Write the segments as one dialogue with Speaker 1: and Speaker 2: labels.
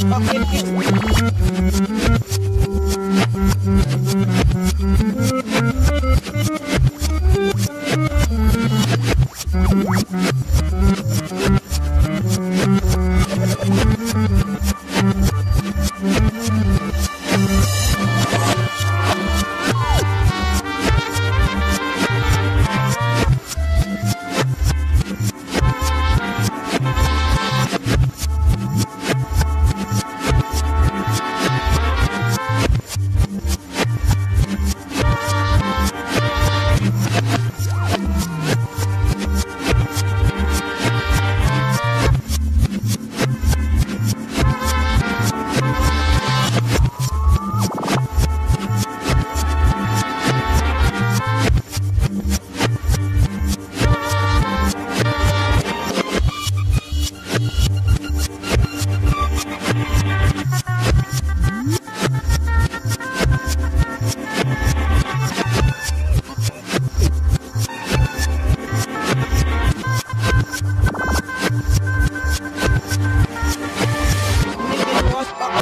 Speaker 1: Ini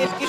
Speaker 1: es